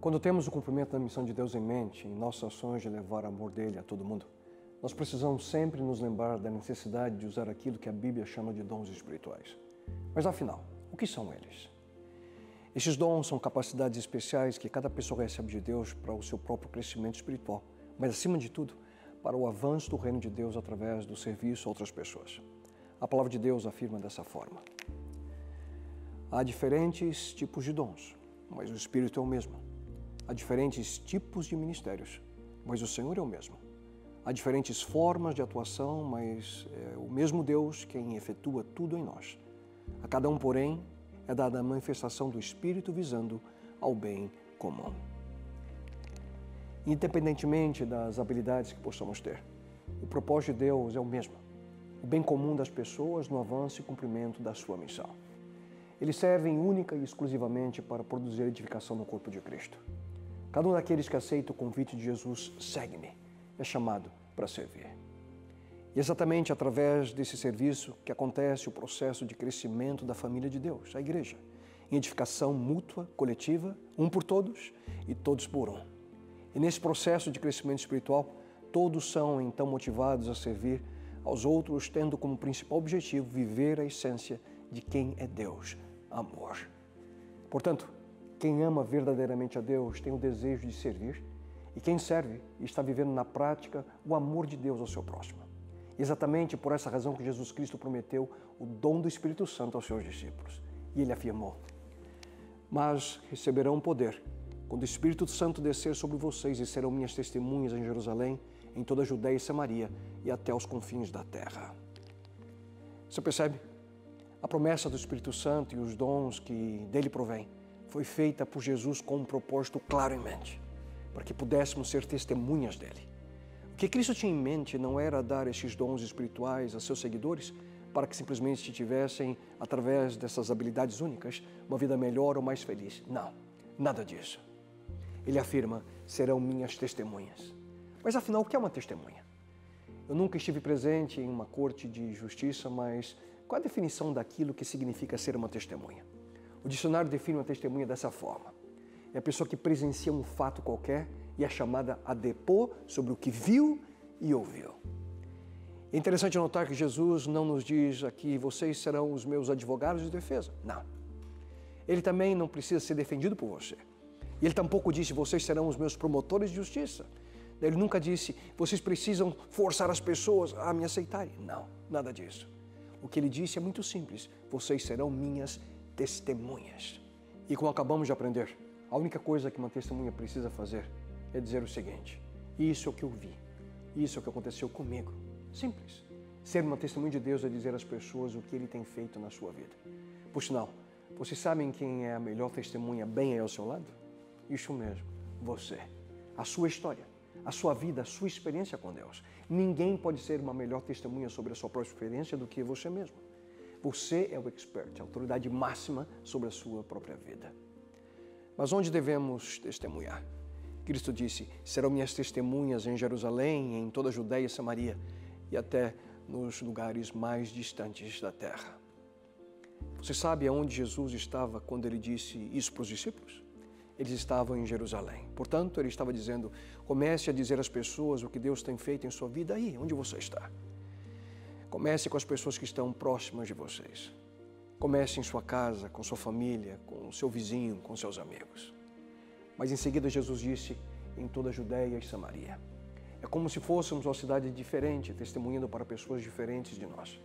Quando temos o cumprimento da missão de Deus em mente, em nossas ações de levar o amor dele a todo mundo, nós precisamos sempre nos lembrar da necessidade de usar aquilo que a Bíblia chama de dons espirituais. Mas afinal, o que são eles? Estes dons são capacidades especiais que cada pessoa recebe de Deus para o seu próprio crescimento espiritual, mas acima de tudo, para o avanço do reino de Deus através do serviço a outras pessoas. A palavra de Deus afirma dessa forma: Há diferentes tipos de dons, mas o Espírito é o mesmo. Há diferentes tipos de ministérios, mas o Senhor é o mesmo. Há diferentes formas de atuação, mas é o mesmo Deus quem efetua tudo em nós. A cada um, porém, é dada a manifestação do Espírito visando ao bem comum. Independentemente das habilidades que possamos ter, o propósito de Deus é o mesmo: o bem comum das pessoas no avanço e cumprimento da sua missão. Eles servem única e exclusivamente para produzir edificação no corpo de Cristo. Cada um daqueles que aceita o convite de Jesus, segue-me, é chamado para servir. E exatamente através desse serviço que acontece o processo de crescimento da família de Deus, a igreja, em edificação mútua, coletiva, um por todos e todos por um. E nesse processo de crescimento espiritual, todos são então motivados a servir aos outros, tendo como principal objetivo viver a essência de quem é Deus, amor. Portanto, quem ama verdadeiramente a Deus tem o desejo de servir, e quem serve está vivendo na prática o amor de Deus ao seu próximo. Exatamente por essa razão que Jesus Cristo prometeu o dom do Espírito Santo aos seus discípulos. E ele afirmou: Mas receberão poder quando o Espírito Santo descer sobre vocês e serão minhas testemunhas em Jerusalém, em toda a Judéia e Samaria e até os confins da terra. Você percebe? A promessa do Espírito Santo e os dons que dele provém foi feita por Jesus com um propósito claro em mente, para que pudéssemos ser testemunhas dele. O que Cristo tinha em mente não era dar estes dons espirituais a seus seguidores para que simplesmente tivessem, através dessas habilidades únicas, uma vida melhor ou mais feliz. Não, nada disso. Ele afirma: serão minhas testemunhas. Mas afinal, o que é uma testemunha? Eu nunca estive presente em uma corte de justiça, mas qual a definição daquilo que significa ser uma testemunha? O dicionário define uma testemunha dessa forma: é a pessoa que presencia um fato qualquer e é chamada a depor sobre o que viu e ouviu. É interessante notar que Jesus não nos diz aqui, vocês serão os meus advogados de defesa. Não. Ele também não precisa ser defendido por você. E ele tampouco disse, vocês serão os meus promotores de justiça. Ele nunca disse, vocês precisam forçar as pessoas a me aceitarem. Não, nada disso. O que ele disse é muito simples: vocês serão minhas testemunhas. E como acabamos de aprender, a única coisa que uma testemunha precisa fazer é dizer o seguinte: isso é o que eu vi, isso é o que aconteceu comigo. Simples. Ser uma testemunha de Deus é dizer às pessoas o que ele tem feito na sua vida. Por sinal, vocês sabem quem é a melhor testemunha bem aí ao seu lado? Isso mesmo, você. A sua história a sua vida, a sua experiência com Deus. Ninguém pode ser uma melhor testemunha sobre a sua própria experiência do que você mesmo. Você é o expert, a autoridade máxima sobre a sua própria vida. Mas onde devemos testemunhar? Cristo disse: serão minhas testemunhas em Jerusalém, em toda a Judéia e Samaria e até nos lugares mais distantes da terra. Você sabe aonde Jesus estava quando ele disse isso para os discípulos? eles estavam em Jerusalém. Portanto, ele estava dizendo: comece a dizer às pessoas o que Deus tem feito em sua vida aí, onde você está. Comece com as pessoas que estão próximas de vocês. Comece em sua casa, com sua família, com seu vizinho, com seus amigos. Mas em seguida, Jesus disse: em toda a Judéia e Samaria. É como se fôssemos uma cidade diferente, testemunhando para pessoas diferentes de nós.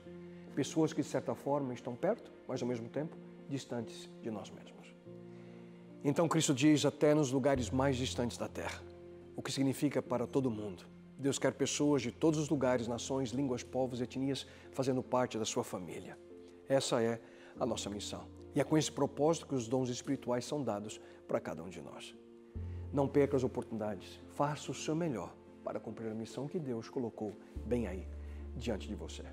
Pessoas que, de certa forma, estão perto, mas ao mesmo tempo distantes de nós mesmos. Então Cristo diz até nos lugares mais distantes da terra, o que significa para todo mundo. Deus quer pessoas de todos os lugares, nações, línguas, povos, etnias fazendo parte da sua família. Essa é a nossa missão. E é com esse propósito que os dons espirituais são dados para cada um de nós. Não perca as oportunidades, faça o seu melhor para cumprir a missão que Deus colocou bem aí diante de você.